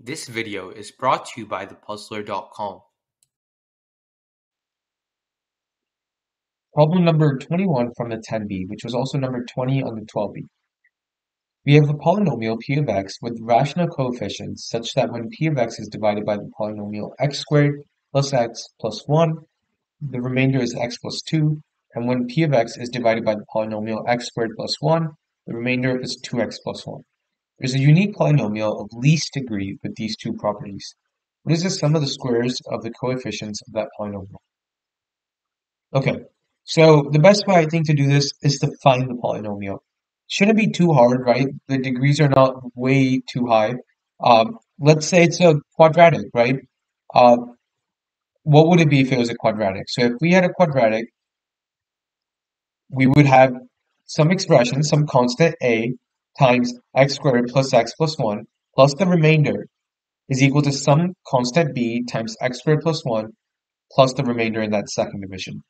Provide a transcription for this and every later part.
This video is brought to you by thepuzzlr.com. Problem number 21 from the 10b, which was also number 20 on the 12b. We have a polynomial p of x with rational coefficients such that when p of x is divided by the polynomial x squared plus x plus 1, the remainder is x plus 2, and when p of x is divided by the polynomial x squared plus 1, the remainder is 2x plus 1. There's a unique polynomial of least degree with these two properties. What is the sum of the squares of the coefficients of that polynomial? Okay, so the best way I think to do this is to find the polynomial. Shouldn't be too hard, right? The degrees are not way too high. Um, let's say it's a quadratic, right? Uh, what would it be if it was a quadratic? So if we had a quadratic, we would have some expression, some constant a times x squared plus x plus 1 plus the remainder is equal to some constant b times x squared plus 1 plus the remainder in that second division.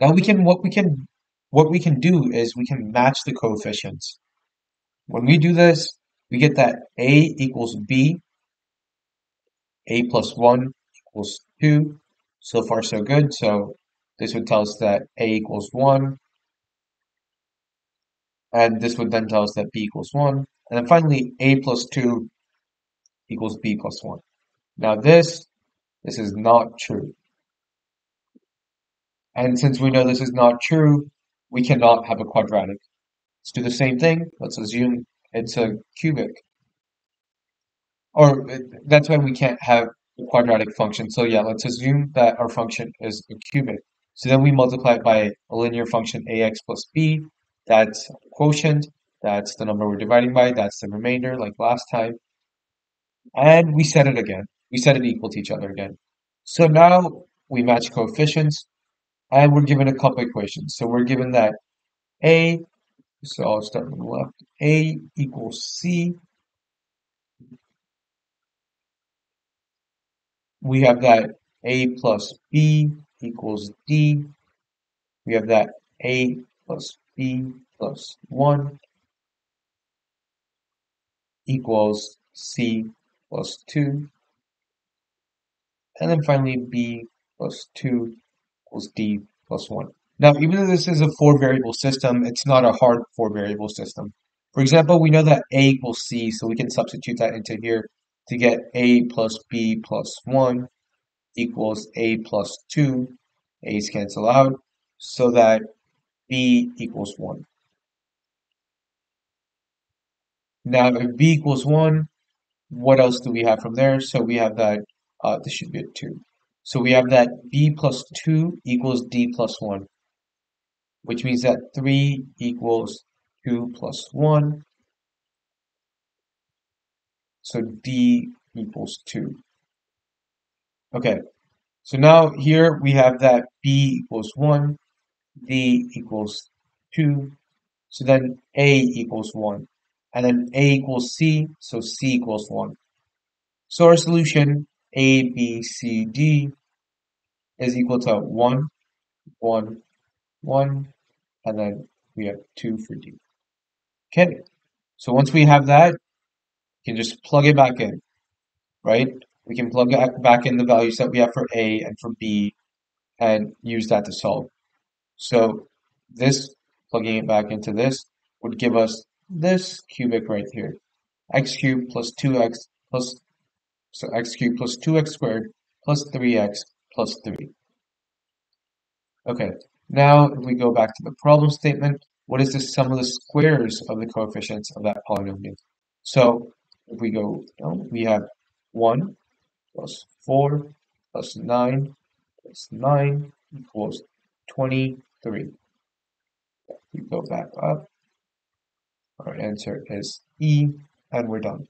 Now we can what we can what we can do is we can match the coefficients. When we do this, we get that a equals b, a plus 1 equals 2. So far so good. So this would tell us that a equals 1, and this would then tell us that b equals 1. And then finally, a plus 2 equals b plus 1. Now this, this is not true. And since we know this is not true, we cannot have a quadratic. Let's do the same thing. Let's assume it's a cubic. Or that's why we can't have a quadratic function. So yeah, let's assume that our function is a cubic. So then we multiply it by a linear function ax plus b that's quotient. That's the number we're dividing by. That's the remainder, like last time. And we set it again. We set it equal to each other again. So now we match coefficients, and we're given a couple equations. So we're given that a, so I'll start from the left, a equals c. We have that a plus b equals d. We have that a plus b plus 1 equals c plus 2. And then finally b plus 2 equals d plus 1. Now, even though this is a four variable system, it's not a hard four variable system. For example, we know that a equals c, so we can substitute that into here to get a plus b plus 1 equals a plus 2. a's cancel out, so that b equals 1. Now, if b equals 1, what else do we have from there? So we have that, uh, this should be a 2. So we have that b plus 2 equals d plus 1, which means that 3 equals 2 plus 1. So d equals 2. Okay, so now here we have that b equals 1, d equals 2. So then a equals 1. And then a equals c, so c equals 1. So our solution, a, b, c, d, is equal to 1, 1, 1, and then we have 2 for d. Okay, so once we have that, you can just plug it back in, right? We can plug back in the values that we have for a and for b and use that to solve. So this, plugging it back into this, would give us this cubic right here. x cubed plus 2x plus, so x cubed plus 2x squared plus 3x plus 3. Okay, now if we go back to the problem statement, what is the sum of the squares of the coefficients of that polynomial? So if we go down, we have 1 plus 4 plus 9 plus 9 equals 23. We go back up. Our answer is E, and we're done.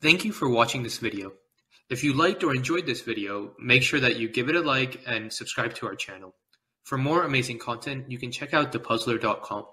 Thank you for watching this video. If you liked or enjoyed this video, make sure that you give it a like and subscribe to our channel. For more amazing content, you can check out thepuzzlr.com.